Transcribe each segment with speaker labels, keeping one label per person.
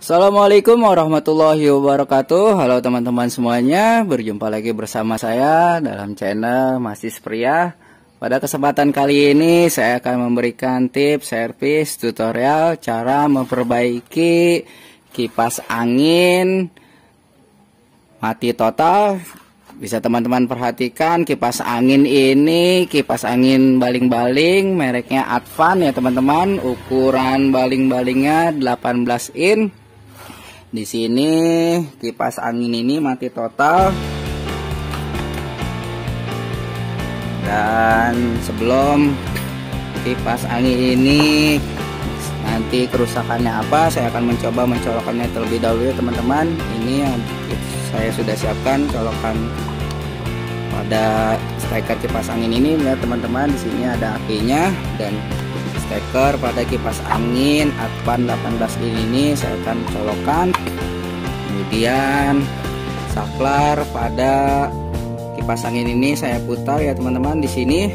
Speaker 1: Assalamualaikum warahmatullahi wabarakatuh. Halo teman-teman semuanya Berjumpa lagi bersama saya dalam channel Masih Pria. Pada kesempatan kali ini saya akan memberikan tips, servis, tutorial Cara memperbaiki kipas angin. Mati total. Bisa teman-teman perhatikan kipas angin ini Kipas angin baling-baling Mereknya Advan ya teman-teman. Ukuran baling-balingnya 18 in di sini kipas angin ini mati total. Dan sebelum kipas angin ini nanti kerusakannya apa, saya akan mencoba mencolokkannya terlebih dahulu ya teman-teman. Ini yang saya sudah siapkan colokan pada steker kipas angin ini ya teman-teman. Di sini ada apinya dan steker pada kipas angin Advan 18 ini saya akan colokan kemudian saklar pada kipas angin ini saya putar ya teman-teman di sini.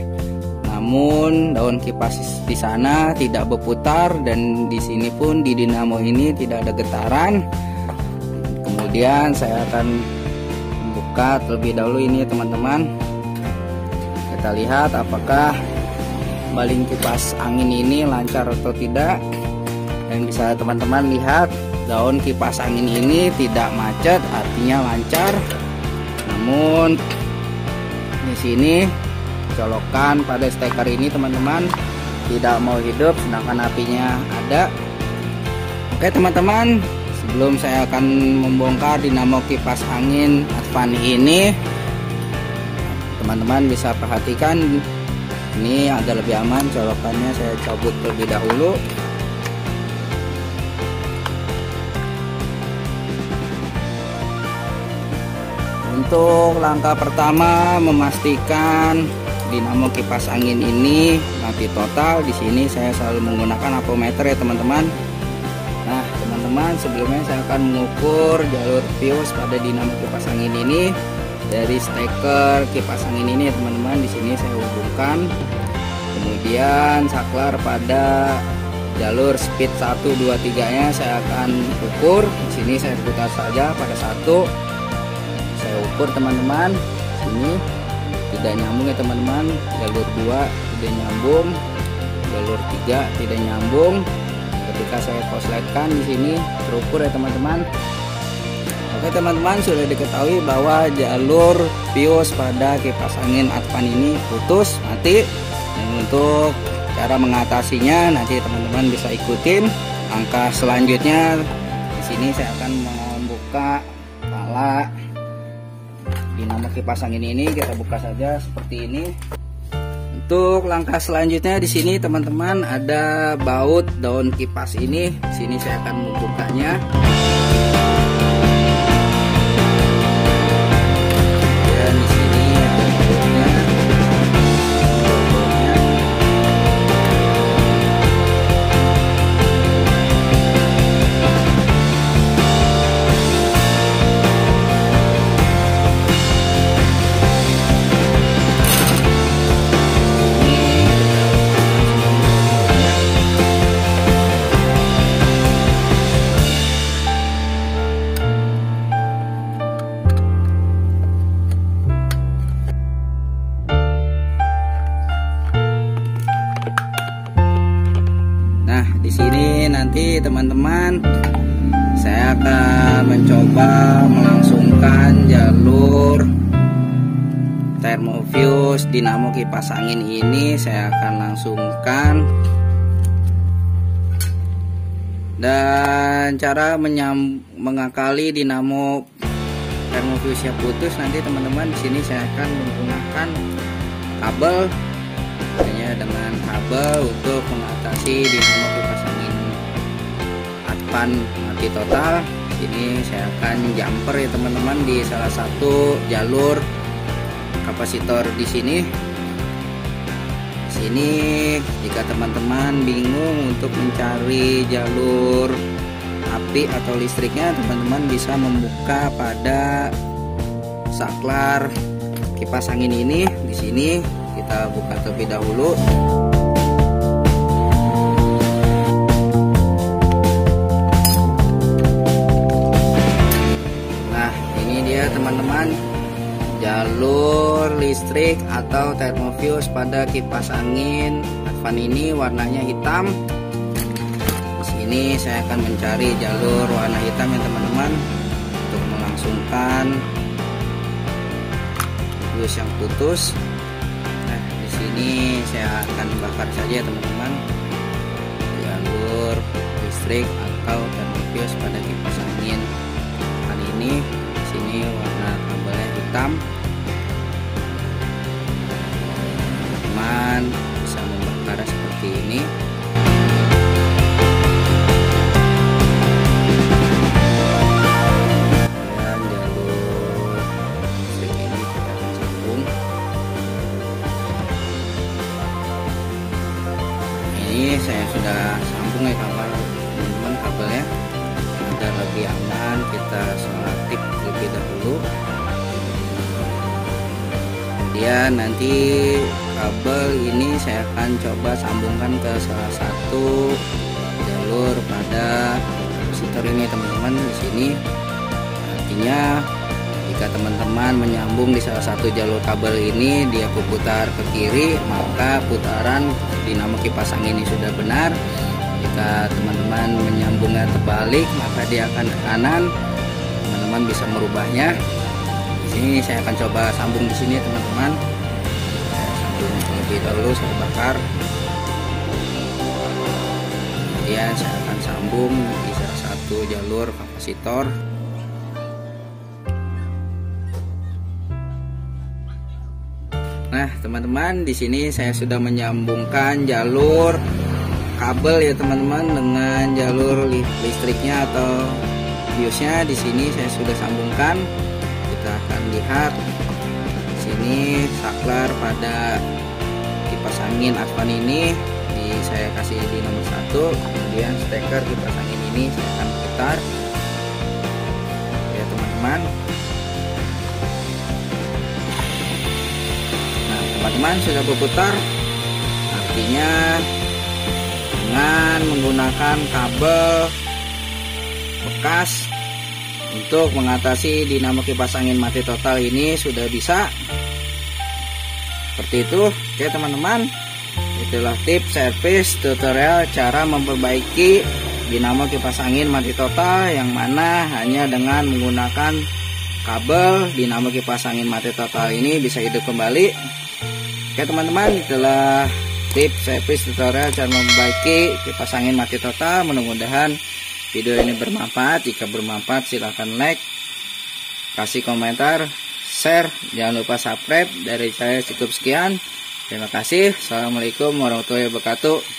Speaker 1: Namun daun kipas di sana tidak berputar dan di sini pun di dinamo ini tidak ada getaran. Kemudian saya akan buka terlebih dahulu ini teman-teman. Kita lihat apakah baling kipas angin ini lancar atau tidak. Dan bisa teman-teman lihat daun kipas angin ini tidak macet artinya lancar. Namun di sini colokan pada steker ini teman-teman tidak mau hidup sedangkan apinya ada. Oke teman-teman sebelum saya akan membongkar dinamo kipas angin Advan ini teman-teman bisa perhatikan ini agak lebih aman colokannya saya cabut terlebih dahulu. Untuk langkah pertama memastikan dinamo kipas angin ini mati total. Di sini saya selalu menggunakan apometer ya teman-teman. Nah teman-teman sebelumnya saya akan mengukur jalur fuse pada dinamo kipas angin ini dari steker kipas angin ini teman-teman. Di sini saya hubungkan. Kemudian saklar pada jalur speed 1 2 3 nya saya akan ukur. Di sini saya putar saja pada satu. Saya ukur teman-teman. Sini tidak nyambung ya teman-teman. Jalur 2 tidak nyambung. Jalur 3 tidak nyambung. Ketika saya kosletkan di sini terukur ya teman-teman Oke teman-teman sudah diketahui bahwa jalur fuse pada kipas angin Advan ini putus mati. Dan untuk cara mengatasinya nanti teman-teman bisa ikutin langkah selanjutnya. Di sini saya akan membuka pala dinamo kipas angin ini. Kita buka saja seperti ini. Untuk langkah selanjutnya di sini teman-teman ada baut daun kipas ini. Di sini saya akan membukanya nanti teman-teman. Saya akan mencoba melangsungkan jalur thermofuse dinamo kipas angin ini. Saya akan langsungkan. Dan cara menyam, mengakali dinamo thermofuse yang putus nanti teman-teman di sini saya akan menggunakan kabel. Hanya dengan kabel untuk mengatasi dinamo kipas angin Advan mati total. Ini saya akan jumper ya teman-teman di salah satu jalur kapasitor di sini. Di sini jika teman-teman bingung untuk mencari jalur api atau listriknya teman-teman bisa membuka pada saklar kipas angin ini. Di sini kita buka terlebih dahulu teman-teman. Jalur listrik atau termofuse pada kipas angin Advan ini warnanya hitam. Di sini saya akan mencari jalur warna hitam ya teman-teman untuk melangsungkan fuse yang putus. Nah di sini saya akan bakar saja teman-teman jalur listrik atau termofuse pada kipas angin kali ini di sini warna kabelnya hitam. Teman bisa membakar seperti ini. Dan jalur listrik ini kita akan sambung. Ini saya sudah sambung ya kawan teman-teman kabelnya agar lebih aman kita selotip terlebih dahulu. Kemudian nanti kabel ini saya akan coba sambungkan ke salah satu jalur pada resistor ini teman-teman di sini. Artinya jika teman-teman menyambung di salah satu jalur kabel ini dia berputar ke kiri maka putaran dinamo kipas angin ini sudah benar jika teman-teman menyambungnya terbalik maka dia akan ke kanan. Teman-teman bisa merubahnya. Di sini saya akan coba sambung di sini teman-teman. Sambung terlebih dahulu saya bakar. Kemudian saya akan sambung di salah satu jalur kapasitor. Nah, teman-teman, di sini saya sudah menyambungkan jalur kabel ya teman-teman dengan jalur listriknya atau biosnya. Di sini saya sudah sambungkan. Kita akan lihat di sini saklar pada kipas angin Advan ini. Di saya kasih di nomor satu, kemudian steker kipas angin ini saya akan putar. Ya teman-teman, teman-teman sudah berputar artinya menggunakan kabel bekas untuk mengatasi dinamo kipas angin mati total ini sudah bisa. Seperti itu. Oke teman-teman. Itulah tips service tutorial cara memperbaiki dinamo kipas angin mati total yang mana hanya dengan menggunakan kabel dinamo kipas angin mati total ini bisa hidup kembali. Oke teman-teman itulah tips service tutorial cara memperbaiki kipas angin mati total mudah-mudahan video ini bermanfaat. Jika bermanfaat silahkan like kasih komentar share jangan lupa subscribe. Dari saya cukup sekian. Terima kasih. Assalamualaikum warahmatullahi wabarakatuh